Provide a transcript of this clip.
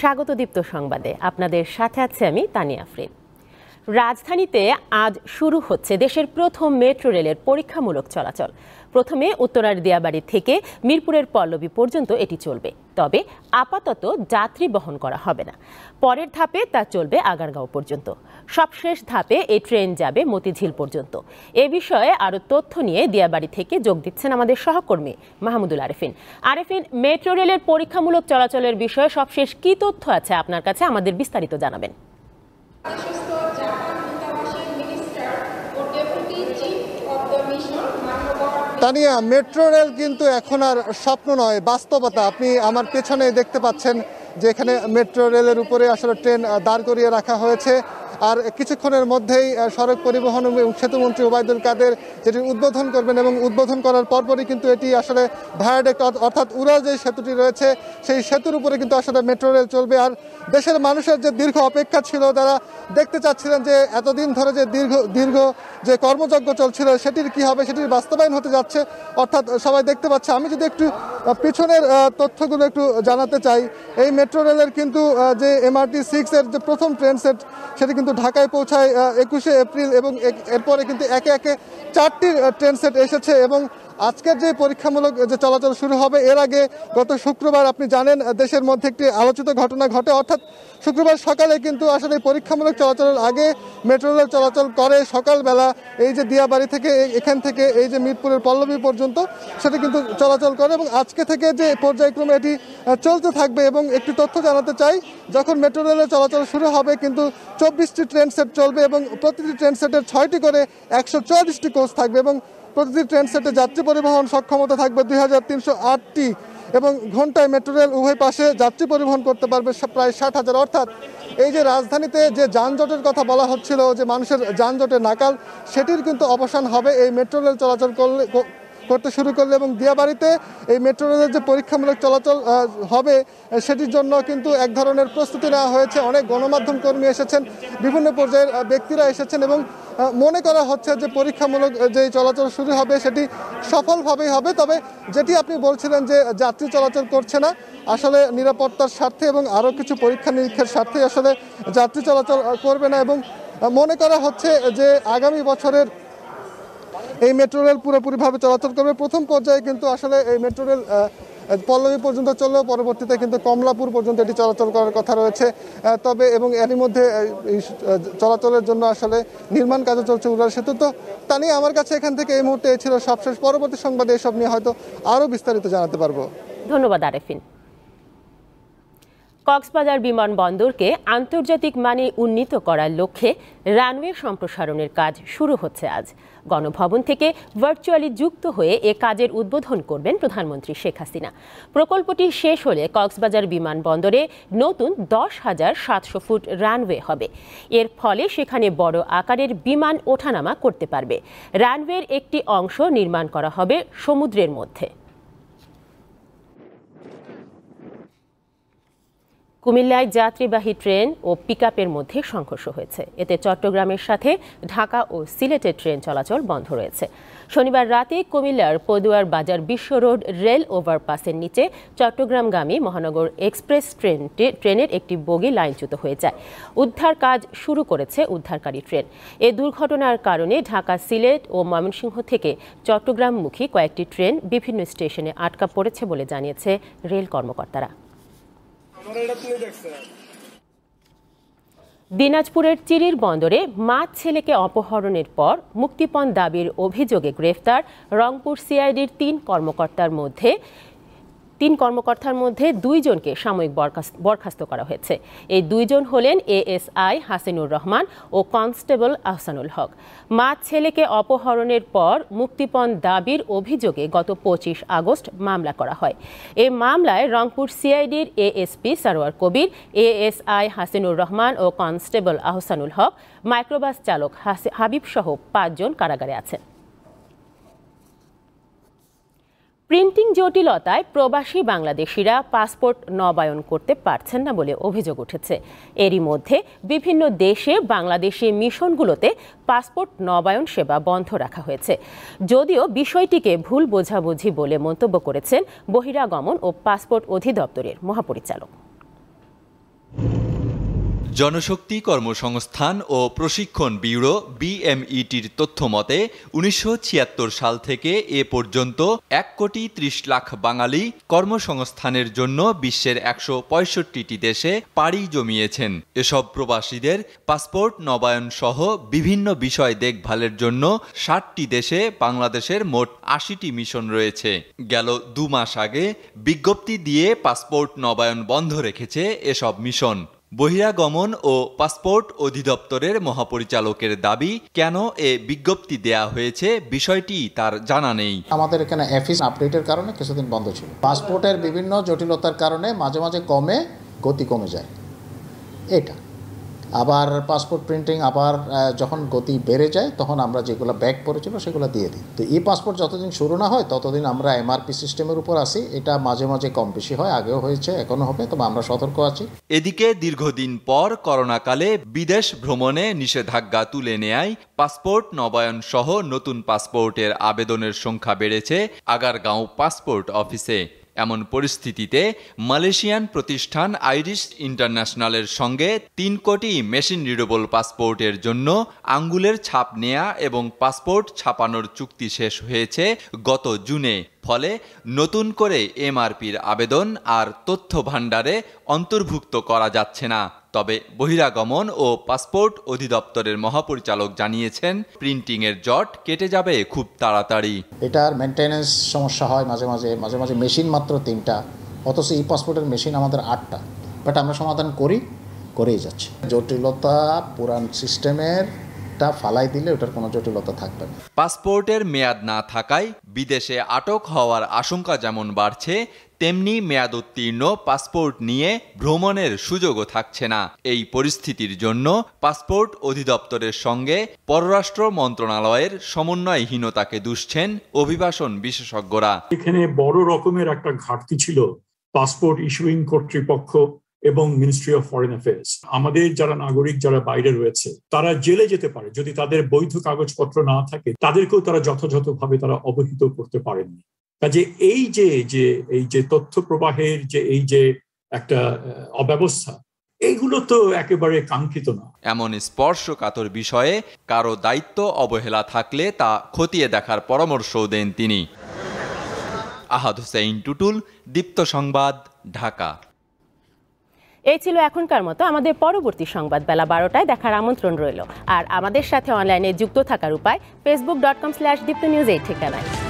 স্বাগত দীপ্ত সংবাদে। আপনাদের সাথে আছে আমি তানিয়া আফরিন। রাজধানীতে আজ শুরু হচ্ছে দেশের প্রথম মেট্রো রেলের পরীক্ষামূলক চলাচল। প্রথমে উত্তরার দিয়াবাড়ি থেকে মিরপুরের পল্লবী পর্যন্ত এটি চলবে। তবে আপাতত যাত্রী বহন করা হবে না। পরের ধাপে তা চলবে আগারগাঁও পর্যন্ত। সবশেষ ধাপে এই ট্রেন যাবে মতিঝিল পর্যন্ত। এ বিষয়ে আরও তথ্য নিয়ে দিয়াবাড়ি থেকে যোগ দিচ্ছেন আমাদের সহকর্মী মাহমুদুল আরেফিন। আরেফিন, মেট্রো রেলের পরীক্ষামূলক চলাচলের বিষয়ে সবশেষ কি তথ্য আছে আপনার কাছে আমাদের বিস্তারিত জানাবেন। তানিয়া, মেট্রো রেল কিন্তু এখন আর স্বপ্ন নয়, বাস্তবতা। আপনি আমার পেছনে দেখতে পাচ্ছেন যে এখানে মেট্রো রেলের উপরে আসলে ট্রেন দাঁড় করিয়ে রাখা হয়েছে। আর কিছুক্ষণের মধ্যেই সড়ক পরিবহন এবং সেতুমন্ত্রী ওবায়দুল কাদের যেটি উদ্বোধন করবেন এবং উদ্বোধন করার পরপরই কিন্তু এটি আসলে ভায়াডেক্ট অর্থাৎ উড়াল যে সেতুটি রয়েছে, সেই সেতুর উপরে কিন্তু আসলে মেট্রো রেল চলবে। আর দেশের মানুষের যে দীর্ঘ অপেক্ষা ছিল তারা দেখতে চাচ্ছিলেন যে এতদিন ধরে যে দীর্ঘ দীর্ঘ যে কর্মযজ্ঞ চলছিল, সেটির কি হবে, সেটির বাস্তবায়ন হতে যাচ্ছে, অর্থাৎ সবাই দেখতে পাচ্ছে। আমি যদি একটু পিছনের তথ্যগুলো একটু জানাতে চাই, এই মেট্রো রেলের কিন্তু যে এমআরটি সিক্স এর যে প্রথম ট্রেন সেট সেটি কিন্তু ঢাকায় পৌঁছায় একুশে এপ্রিল এবং এরপরে কিন্তু একে একে চারটি ট্রেন সেট এসেছে এবং আজকের যে পরীক্ষামূলক যে চলাচল শুরু হবে, এর আগে গত শুক্রবার আপনি জানেন, দেশের মধ্যে একটি আলোচিত ঘটনা ঘটে। অর্থাৎ শুক্রবার সকালে কিন্তু আসলে পরীক্ষামূলক চলাচলের আগে মেট্রো রেল চলাচল করে। সকালবেলা এই যে দিয়াবাড়ি থেকে এখান থেকে এই যে মিরপুরের পল্লবী পর্যন্ত সেটা কিন্তু চলাচল করে এবং আজকে থেকে যে পর্যায়ক্রমে এটি চলতে থাকবে এবং একটি তথ্য জানাতে চাই, যখন মেট্রো রেলের চলাচল শুরু হবে কিন্তু চব্বিশটি ট্রেন সেট চলবে এবং প্রতিটি ট্রেন সেটের ছয়টি করে একশো চুয়াল্লিশটি কোচ থাকবে এবং প্রতিটি ট্রেন সেটে যাত্রী পরিবহন সক্ষমতা থাকবে দুই হাজার তিনশো আটটি এবং ঘন্টায় মেট্রো রেল উভয় পাশে যাত্রী পরিবহন করতে পারবে প্রায় ষাট হাজার। অর্থাৎ এই যে রাজধানীতে যে যানজটের কথা বলা হচ্ছিল যে মানুষের যানজটের নাকাল, সেটির কিন্তু অবসান হবে। এই মেট্রো রেল চলাচল করলে করতে শুরু করলে এবং দিয়াবাড়িতে এই মেট্রো রেলের যে পরীক্ষামূলক চলাচল হবে সেটির জন্য কিন্তু এক ধরনের প্রস্তুতি নেওয়া হয়েছে। অনেক গণমাধ্যম কর্মী এসেছেন, বিভিন্ন পর্যায়ের ব্যক্তিরা এসেছেন এবং মনে করা হচ্ছে যে পরীক্ষামূলক যে চলাচল শুরু হবে, সেটি সফলভাবেই হবে। তবে যেটি আপনি বলছিলেন যে যাত্রী চলাচল করছে না, আসলে নিরাপত্তার স্বার্থে এবং আরও কিছু পরীক্ষা নিরীক্ষার স্বার্থে আসলে যাত্রী চলাচল করবে না এবং মনে করা হচ্ছে যে আগামী বছরের এই মেট্রো রেল পুরোপুরিভাবে চলাচল করবে। প্রথম পর্যায়ে কিন্তু আসলে এই মেট্রো রেল পল্লবী পর্যন্ত চললেও পরবর্তীতে কিন্তু কমলাপুর পর্যন্ত এটি চলাচল করার কথা রয়েছে। তবে এবং এরই মধ্যে চলাচলের জন্য আসলে নির্মাণ কাজও চলছে উড়াল সেতু। তো তা নিয়ে আমার কাছে এখান থেকে এই মুহূর্তে ছিল সবশেষ। পরবর্তী সংবাদে এসব নিয়ে হয়তো আরও বিস্তারিত জানাতে পারব। ধন্যবাদ, আরেফিন। কক্সবাজার বিমানবন্দরকে আন্তর্জাতিক মানে উন্নীত করার লক্ষ্যে রানওয়ে সম্প্রসারণের কাজ শুরু হচ্ছে আজ। গণভবন থেকে ভার্চুয়ালি যুক্ত হয়ে এ কাজের উদ্বোধন করবেন প্রধানমন্ত্রী শেখ হাসিনা। প্রকল্পটি শেষ হলে কক্সবাজার বিমানবন্দরে নতুন দশ হাজার সাতশো ফুট রানওয়ে হবে। এর ফলে সেখানে বড় আকারের বিমান ওঠানামা করতে পারবে। রানওয়ের একটি অংশ নির্মাণ করা হবে সমুদ্রের মধ্যে। কুমিল্লায় যাত্রীবাহী ট্রেন ও পিকআপের মধ্যে সংঘর্ষ হয়েছে। এতে চট্টগ্রামের সাথে ঢাকা ও সিলেটের ট্রেন চলাচল বন্ধ রয়েছে। শনিবার রাতে কুমিল্লার পদুয়ার বাজার বিশ্ব রোড রেল ওভারপাসের নিচে চট্টগ্রামগামী মহানগর এক্সপ্রেস ট্রেনটি ট্রেনের একটি বগি লাইনচ্যুত হয়ে যায়। উদ্ধার কাজ শুরু করেছে উদ্ধারকারী ট্রেন। এ দুর্ঘটনার কারণে ঢাকা, সিলেট ও ময়মনসিংহ থেকে চট্টগ্রামমুখী কয়েকটি ট্রেন বিভিন্ন স্টেশনে আটকা পড়েছে বলে জানিয়েছে রেল কর্মকর্তারা। দিনাজপুরের চিরির বন্দরে মা ছেলেকে অপহরণের পর মুক্তিপণ দাবির অভিযোগে গ্রেফতার রংপুর সিআইডির তিন কর্মকর্তার মধ্যে তিন কর্মকর্তার মধ্যে দুইজনকে সাময়িক বরখাস্ত করা হয়েছে। এই দুইজন হলেন এএসআই হাসিনুর রহমান ও কনস্টেবল আহসানুল হক। মা ছেলেকে অপহরণের পর মুক্তিপণ দাবির অভিযোগে গত পঁচিশ আগস্ট মামলা করা হয়। এই মামলায় রংপুর সিআইডির এএসপি সারোয়ার কবির, এএসআই হাসিনুর রহমান ও কনস্টেবল আহসানুল হক, মাইক্রোবাস চালক হাবিব সহ পাঁচজন কারাগারে আছেন। প্রিন্টিং জটিলতায় প্রবাসী বাংলাদেশিরা পাসপোর্ট নবায়ন করতে পারছেন না বলে অভিযোগ উঠেছে। এরই মধ্যে বিভিন্ন দেশে বাংলাদেশি মিশনগুলোতে পাসপোর্ট নবায়ন সেবা বন্ধ রাখা হয়েছে। যদিও বিষয়টিকে ভুল বোঝাবুঝি বলে মন্তব্য করেছেন বহিরাগমন ও পাসপোর্ট অধিদপ্তরের মহাপরিচালক। জনশক্তি কর্মসংস্থান ও প্রশিক্ষণ ব্যুরো বিএমইটির তথ্য মতে উনিশশো ছিয়াত্তর সাল থেকে এ পর্যন্ত এক কোটি ত্রিশ লাখ বাঙালি কর্মসংস্থানের জন্য বিশ্বের একশো পঁয়ষট্টিটি দেশে পাড়ি জমিয়েছেন। এসব প্রবাসীদের পাসপোর্ট, নবায়ন সহ বিভিন্ন বিষয় দেখভালের জন্য ষাটটি দেশে বাংলাদেশের মোট আশিটি মিশন রয়েছে। গেল দু মাস আগে বিজ্ঞপ্তি দিয়ে পাসপোর্ট, নবায়ন বন্ধ রেখেছে এসব মিশন। বহিরাগমন ও পাসপোর্ট অধিদপ্তরের মহাপরিচালকের দাবি, কেন এ বিজ্ঞপ্তি দেয়া হয়েছে বিষয়টি তার জানা নেই। আমাদের এখানে অফিস আপডেটের কারণে কিছুদিন বন্ধ ছিল। পাসপোর্টের বিভিন্ন জটিলতার কারণে মাঝে মাঝে কমে গতি কমে যায়। এটা। আবার পাসপোর্ট প্রিন্টিং আবার যখন গতি বেড়ে যায়, তখন আমরা যেগুলো ব্যাক পড়েছিল সেগুলো দিয়ে দিই। তো ই পাসপোর্ট যতদিন শুরু না হয়, ততদিন আমরা এমআরপি সিস্টেমের উপর আসি এটা মাঝে মাঝে কম বেশি হয়, আগেও হয়েছে এখনও হবে, তবে আমরা সতর্ক আছি। এদিকে দীর্ঘদিন পর করোনাকালে বিদেশ ভ্রমণে নিষেধাজ্ঞা তুলে নেয় পাসপোর্ট নবায়ন সহ নতুন পাসপোর্টের আবেদনের সংখ্যা বেড়েছে আগারগাঁও পাসপোর্ট অফিসে এমন পরিস্থিতিতে মালয়েশিয়ান প্রতিষ্ঠান আইরিশ ইন্টারন্যাশনালের সঙ্গে তিন কোটি মেশিন রিডেবল পাসপোর্টের জন্য আঙ্গুলের ছাপ নেয়া এবং পাসপোর্ট ছাপানোর চুক্তি শেষ হয়েছে গত জুনে। ফলে নতুন করে এমআরপির আবেদন আর তথ্য ভাণ্ডারে অন্তর্ভুক্ত করা যাচ্ছে না। তবে বহিরাগমন ও পাসপোর্ট অধিদপ্তরের মহাপরিচালক জানিয়েছেন, প্রিন্টিংয়ের জট কেটে যাবে খুব তাড়াতাড়ি। এটার মেনটেন্যান্স সমস্যা হয় মাঝে মাঝে মাঝে মাঝে মেশিন মাত্র তিনটা, অথচ ই পাসপোর্টের মেশিন আমাদের আটটা। বাট আমরা সমাধান করি, করেই যাচ্ছি। জটিলতা পুরান সিস্টেমেরটা ফালাই দিলে ওটার কোনো জটিলতা থাকবে না। পাসপোর্টের মেয়াদ না থাকায় বিদেশে আটক হওয়ার আশঙ্কা যেমন বাড়ছে তেমনি মেয়াদ উত্তীর্ণ পাসপোর্ট নিয়ে ভ্রমণের সুযোগও থাকছে না। এই পরিস্থিতির জন্য পাসপোর্ট অধিদপ্তরের সঙ্গে পররাষ্ট্র মন্ত্রণালয়ের সমন্বয়হীনতাকে দুষছেন অভিবাসন বিশেষজ্ঞরা। এখানে বড় রকমের একটা ঘাটতি ছিল পাসপোর্ট ইস্যুইং কর্তৃপক্ষ এবং মিনিস্ট্রি অফ ফরেন অ্যাফেয়ার্স আমাদের যারা নাগরিক, যারা বাইরে রয়েছে, তারা জেলে যেতে পারে। যদি তাদের বৈধ কাগজপত্র না থাকে, তাদেরকেও তারা যথাযথভাবে তারা অবহিত করতে পারেননি কাজে এই যে যে, এই যে তথ্য প্রবাহের যে, এই যে একটা অব্যবস্থা, এইগুলো তো একেবারে কাঙ্ক্ষিত না। এমন স্পর্শকাতর বিষয়ে কারও দায়িত্ব অবহেলা থাকলে তা খতিয়ে দেখার পরামর্শও দেন তিনি। আহাদ হোসেন টুটুল, দীপ্ত সংবাদ, ঢাকা। এই ছিল এখনকার মতো। আমাদের পরবর্তী সংবাদ বেলা বারোটায় দেখার আমন্ত্রণ রইল। আর আমাদের সাথে অনলাইনে যুক্ত থাকার উপায় Facebook dot com slash Deepto news এই ঠিকানায়।